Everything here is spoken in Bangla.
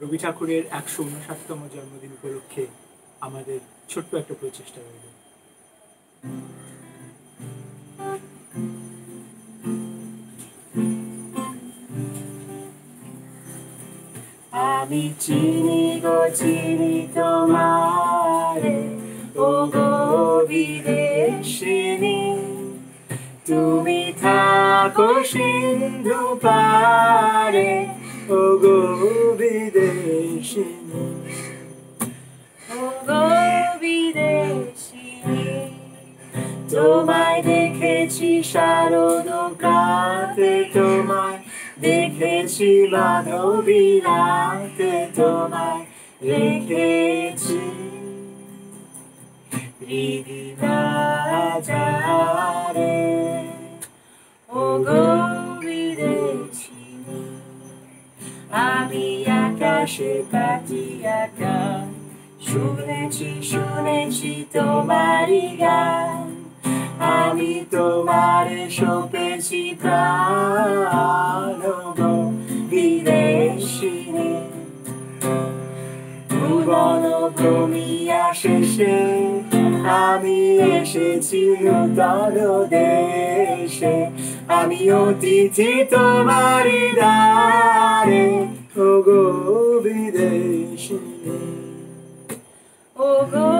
রবি ঠাকুরের একশো উনষাটতম জন্মদিন উপলক্ষে আমাদের ছোট্ট একটা প্রচেষ্টা রইল। আমি চিনি গো, চিনি তোমারে, ও গো বিদেশিনী। তুমি থাকো সিন্ধু পারে ও গো বিদেশিনী। বিদেশিনী তোমায় দেখেছি শারদ প্রাতে তোমায় দেখেছি মাধবী রাতে তোমায় রেখেছি হৃদি বাজারে ও গো বিদেশিনী আমি আকাশে কাটিয়া গান শুনেছি শুনেছি তোমারই গান। আমি তোমারে সপেছি প্রাণ বিদেশিনী। ভুবন ভ্রমিয়া শেষে আমি এসেছি নূতন দেশে। আমি অতিথি তোমারি দ্বারে। Oh, go oh, go.